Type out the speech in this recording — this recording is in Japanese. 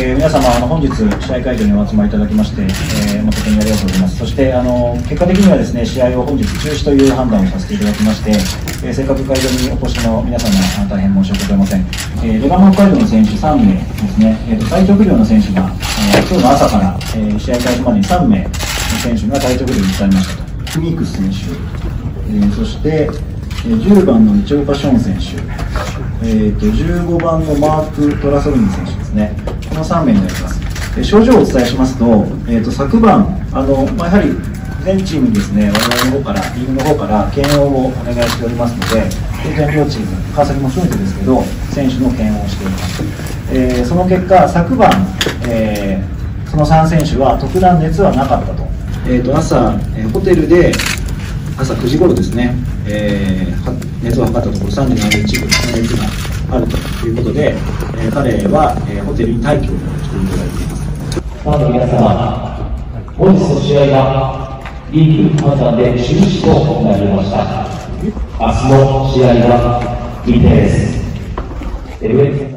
えー、皆様あの本日試合会場にお集まりいただきまして、えー、誠にありがとうございます。そしてあの結果的にはですね試合を本日中止という判断をさせていただきまして、えー、せっかく会場にお越しの皆様大変申し訳ございません、えー、レガマ北海道の選手3名ですね、えーと、体調不良の選手があの今日の朝から、えー、試合開始までに3名の選手が体調不良に伝えましたと。フミークス選手、えー、そして10番のイチョウパション選手、えーと、15番のマーク・トラソルニ選手ですね、この3名になります。症状をお伝えしますと、えーと、昨晩、あのまあ、やはり全チームにですね、我々の方から、リーグの方から検温をお願いしておりますので、当然両チーム、川崎も含めてですけど、選手の検温をしております。えー、その結果、昨晩、えー、その3選手は特段熱はなかったと。えーと、朝、え、ホテルで朝9時頃ですね、えー、熱を測ったところ37.1度の熱があるということで、えー、彼は、えー、ホテルに待機をしていただいています。ファンの皆様、本日の試合はリーグ判断で中止となりました。明日の試合は未定です。